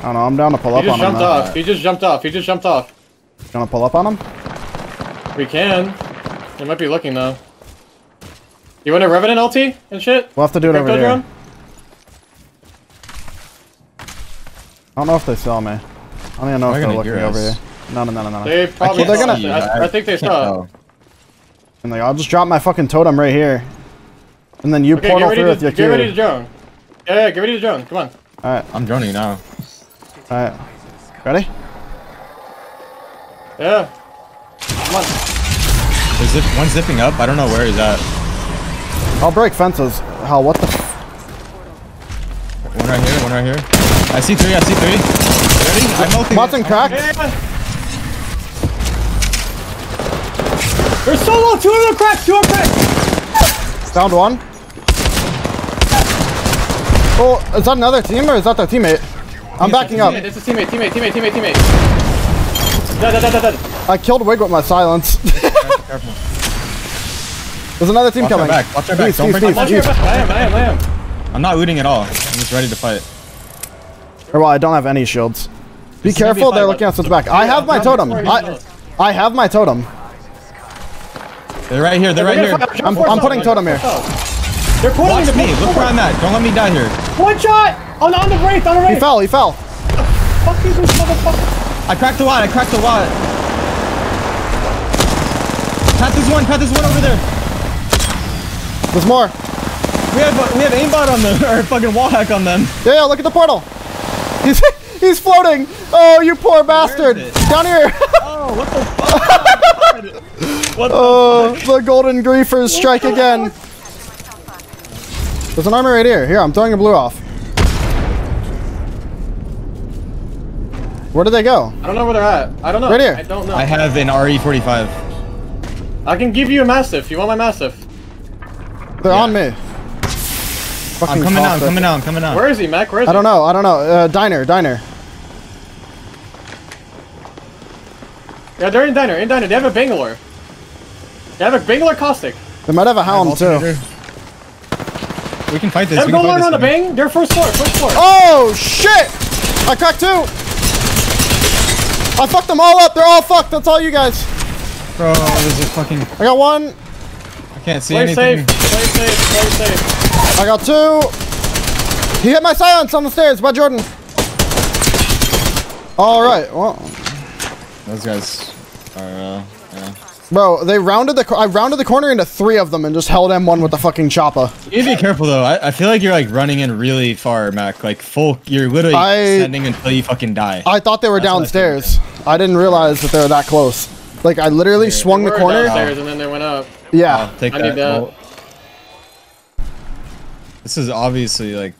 I don't know. I'm down to pull He up just on him. jumped off. He just jumped off. He just jumped off. You Gonna pull up on him? We can. They might be looking though. You want a Revenant LT and shit? We'll have to do it over Crypto here. drone? I don't know if they saw me. I don't even know They're if they're looking over us. here. No, no, no, no, no. They probably they're saw gonna- I, I think they saw it. tell. And like, I'll just drop my fucking totem right here. And then you Okay, get portal ready, through to, with your get ready to drone. Yeah, yeah, get ready to drone. Come on. Alright, I'm droning now. Alright. Ready? Yeah. Come on. There's zip, one zipping up. I don't know where he's at. I'll break fences. How? what the f- One right here. One right here. I see three. I see three. Ready? I'm ulting. Wattson cracked. Yeah. They're solo. Two of them cracked. Two of them cracked. Downed one. Oh, is that another team or is that their teammate? I'm backing up. It's a teammate. Teammate. Teammate. Teammate. Teammate. Dead. Dead. Dead. Dead. dead. I killed Wig with my silence. Careful. There's another team Watch our coming. back, watch our back, East, don't east, bring east, my I'm here. east. I am. I am. I am. Not looting at all. I'm just ready to fight. Or well, I don't have any shields. Be This is be careful, they're looking but- at us back. I have my totem. I, I have my totem. They're right here. They're right here. I'm- I'm putting totem here. They're pointing Watch to me. Look where I'm at. Don't let me die here. One shot Oh, on on the wraith. On the He fell, he fell. Fuck you, this motherfucker. I cracked the wad. I cracked the wad. Pat this one. Pat this one over there. There's more. We have we have aimbot on them or fucking wall hack on them. Yeah, yeah, look at the portal. He's he's floating. Oh, you poor bastard. Down here. Oh, what the fuck? what the Oh, the golden griefers strike again. There's an armor right here. Here, I'm throwing a blue off. Where did they go? I don't know where they're at. I don't know. Right here. I don't know. I have an RE45. I can give you a Mastiff. You want my Mastiff? They're on me. I'm Fucking coming down. caustic. Coming down. Coming down. Where is he, Mac? Where is I he? don't know. I don't know. Uh, diner, diner. Yeah, they're in diner. In diner. They have a Bangalore. They have a Bangalore caustic. They might have a hound too. We can fight this. They have we can fight on the thing. bang. They're first floor. First floor. Oh shit! I cracked two. I fucked them all up. They're all fucked. That's all you guys. Bro, there's a fucking. I got one. I can't see Play anything. safe. Play safe. Play safe. I got two. He hit my silence on the stairs by Jordan. All right. Well, Those guys are. Uh, yeah. Bro, they rounded the. I rounded the corner into three of them and just held M1 with the fucking chopper. You need to be careful though. I, I feel like you're like running in really far, Mac. Like full. You're literally I- sending until you fucking die. I thought they were That's what I downstairs. I didn't realize that they were that close. Like I literally swung the They were corner. downstairs and then they went up. Yeah. I'll take I that. need that. Well, this is obviously like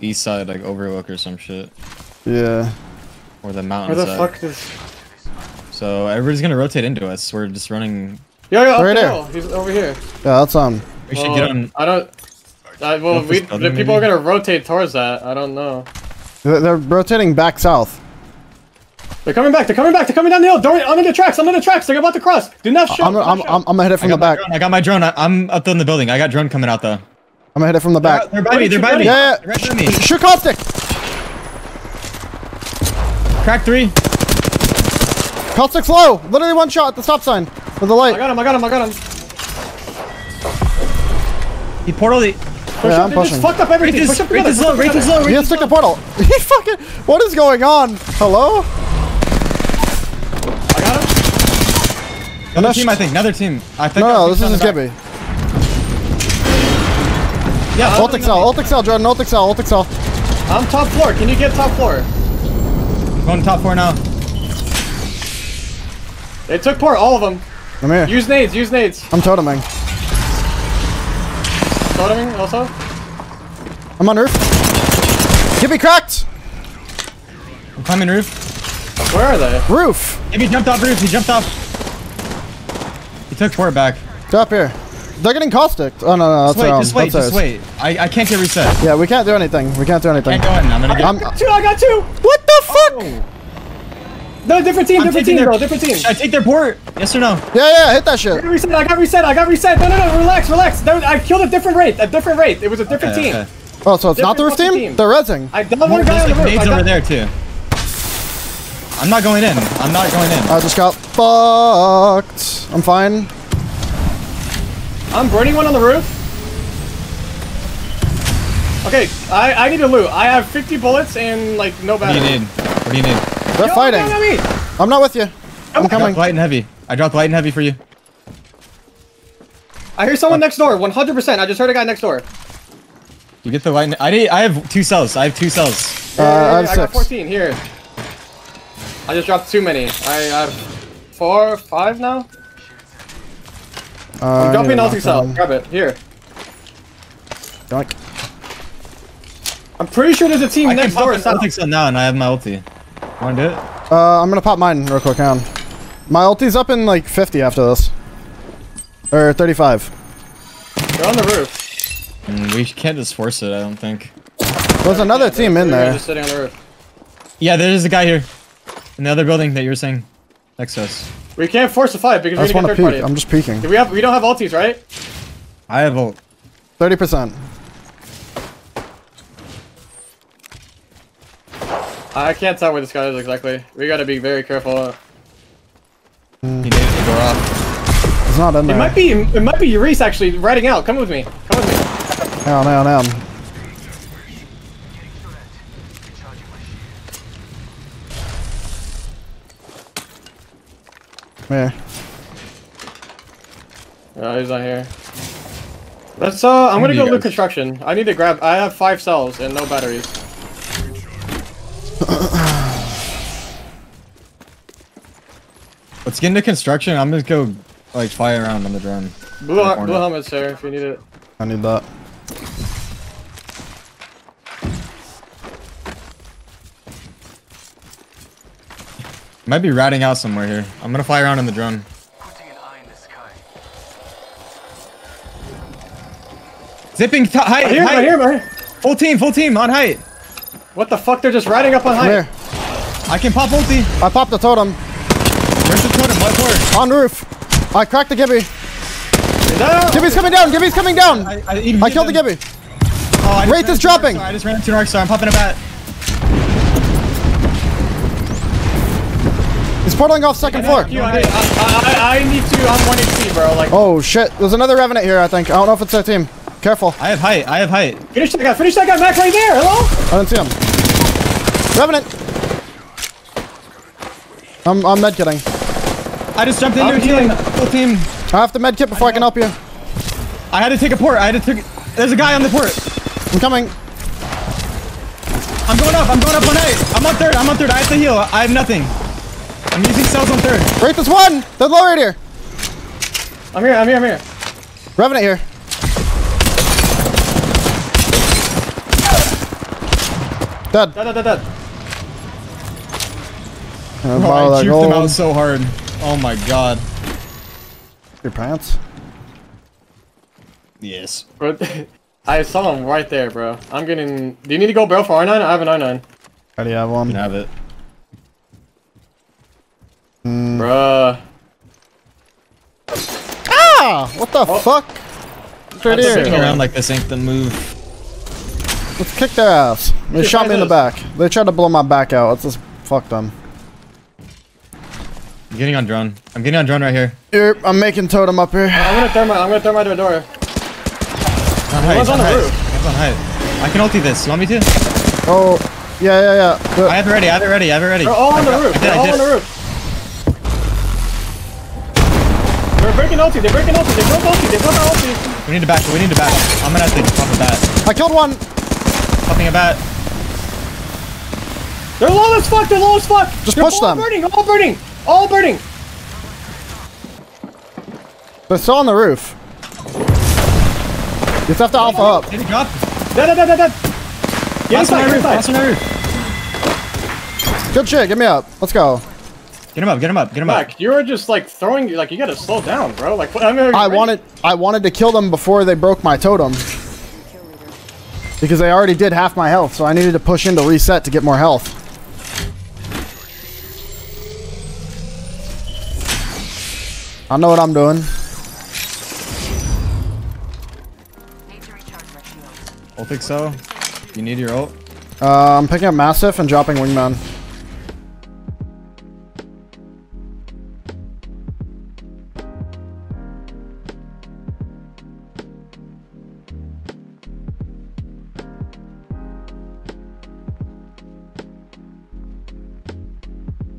east side, like Overlook or some shit, Yeah. or the Where mountain the side. fuck is? So everybody's gonna rotate into us. We're just running. Yeah, yeah, up Right the there. hill. He's over here. Yeah, that's um. We should Well, get on. I don't. I, well, we, the building, people are gonna rotate towards that. I don't know. They're they're rotating back south. They're coming back. They're coming back. They're coming down the hill. Don't, under the tracks. Under the tracks. They're about to cross. Do not shoot. I'm, do not I'm. I'm, I'm gonna hit it from the back. drone, I got my drone. I, I'm up in the building. I got drone coming out though. I'm gonna hit it from the back. They're by me. They're by me. Yeah, They're right by me. Shoot caustic. Crack three. Caustic's low. Literally one shot at the stop sign with the light. I got him. I got him. I got him. He portal the. Yeah, I'm they pushing. just fucked up everything. Wraith Push is, up Wraith is low. up Wraith is low. He Wraith has is the portal. He fucking. What is going on? Hello? I got him. Another team, I think. Another team. I think. No, no, this is on Gibby. Yeah. Ult Excel, Ult Excel, Jordan, Ult Excel, Ult Excel. I'm top floor. Can you get top floor? Going top four now. They took port. All of them. I'm here. Use nades. Use nades. I'm toteming. Toteming also. I'm on roof. Gibby cracked. I'm climbing roof. Where are they? Roof. If he jumped off roof, he jumped off. He took port back. Get up here. They're getting caustic. Oh no, no, that's Just wait, um, just wait, That's just wait. I, I can't get reset. Yeah, we can't do anything. We can't do anything. Can't go in. I'm gonna get. I'm, Two. I got two. what the fuck? Oh. No, different team. I'm Different team, their- bro. Different team. Should I take their port? Yes or no? Yeah, yeah, hit that shit. I got reset. I got reset. I got reset. No, no, no. Relax, relax. There- I killed a different rate. A different rate. It was a different Okay, team. okay. Oh, so it's not the roof team? fucking team. They're rezzing. I downed one guy There's on the like roof. I nades over got- there too. I'm not going in. I'm not going in. I just got fucked. I'm fine. I'm burning one on the roof. Okay, I, I need to loot. I have 50 bullets and like no What do you need? What do you need? They're Yo, fighting. no, no. I'm not with you. I'm I coming. dropped light and heavy. I dropped light and heavy for you. I hear someone next door. 100%. I just heard a guy next door. You get the light. And, I need. I have two cells. I have two cells. Uh, I have I got 14 here. I just dropped too many. I have four, five now. Uh, I'm I dropping need an to ulti cell. down. Grab it. Here. Yoink. I'm pretty sure there's a team I can next pop door. an south. ulti cell now, and I have my ulti. Want to do it? Uh, I'm gonna pop mine real quick. Hang on. My ulti's up in like 50 after this. Or 35. They're on the roof. Mm, we can't just force it. I don't think. There's another team in there. Just sitting on the roof. Yeah, there's a guy here, in the other building that you were saying, next to us. We can't force the fight because I we're gonna get to third peek. party. I'm just peeking. Do we have we don't have ultis, right? I have ult. 30%. I can't tell where this guy is exactly. We gotta be very careful. He needed the door off. It's not in It might be it might be Reese actually riding out. Come with me. Come with me. Hang on, hang on, hang on. Here. No, he's not here. Let's uh I'm gonna go you loot construction. I need to grab I have five cells and no batteries. Let's get into construction. I'm gonna go like fly around on the drone. Blue, Right blue helmet, sir, if you need it. I need that. Might be ratting out somewhere here. I'm gonna fly around on the drone. Putting an eye in the sky. Zipping to height. I hear him, height. I hear him, I hear him. Full team, full team on height. What the fuck? They're just riding up on Come height. here. I can pop ulti. I popped the totem. Where's the totem? What for? On roof. I cracked the Gibby. No! Gibby's coming down. Gibby's coming down. I, I, I, even hit killed the. Gibby. Oh, I just Wraith is dropping. I just ran into Darkstar. I'm popping a bat. He's portaling off second floor. You, I, I, I, I need to. I'm 1 HP, bro. Like, Oh shit. There's another Revenant here, I think. I don't know if it's their team. Careful. I have height. I have height. finish that guy. Finish that guy, Mac, right there. Hello? I don't see him. Revenant. I'm, I'm med kitting. I just jumped in I'm your team. healing. Full team. I have to med kit before I can help you. I had to take a port. I had to take. There's a guy on the port. I'm coming. I'm going up. I'm going up on height. I'm on third. I'm on third. I have to heal. I have nothing. I'm using cells on third. Wraith is one. They're low right here. I'm here, I'm here, I'm here. Revenant here. Dead. Dead, dead, dead, dead. Uh, Oh, I that juked him out so hard. Oh my god. Your pants. Yes. Bro, I have someone right there, bro. I'm getting. Do you need to go barrel for R9? I have an R9. Already have one. You can have it. Bruh. Ah! What the fuck? It's right That's a Sitting around like this ain't the move. Let's kick their ass. They Yeah, shot me in the back. They tried to blow my back out. Let's just fuck them. I'm getting on drone. I'm getting on drone right here. Here, I'm making totem up here. I'm gonna throw my. I'm gonna throw my door. On height. One's on the height. roof. One's on height. I can ulti this. You want me to? Oh, yeah, yeah, yeah. Do. I have it ready. I have it ready. I have it ready. They're all on the roof. I did, They're I all on the roof. They're breaking ulti. They're breaking ulti. They broke ulti. They broke our ulti. We need to back. We need to back. I'm gonna have to pop a bat. I killed one. Popping a bat. They're low as fuck. They're low as fuck. Just They're push all them. burning. All burning. All burning. They're still on the roof. You just have to alpha up. Did he drop? Dead, dead, dead, dead, dead. Get Last inside. on Get roof. Last inside. one on roof. Good shit. Get me up. Let's go. Get him up. Get him up. Get him up. Mac, you were just like throwing. Like you gotta slow down, bro. Like I'm gonna. I wanted I wanted to kill them before they broke my totem. Because I already did half my health, so I needed to push in to reset to get more health. I know what I'm doing. Recharge. Ultic so. You need your ult. Uh, I'm picking up Mastiff and dropping Wingman.